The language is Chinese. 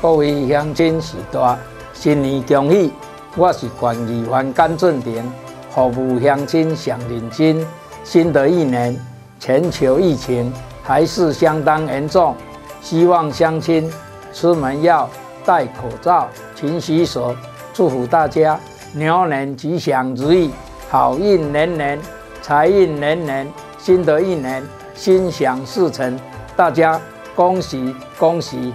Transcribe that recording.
各位乡亲时大，新年恭喜！我是管理员甘正廷，服务乡亲上认真。新的一年，全球疫情还是相当严重，希望乡亲出门要戴口罩、勤洗手。祝福大家牛年吉祥如意，好运连连，财运连连。新的一年心想事成，大家恭喜恭喜！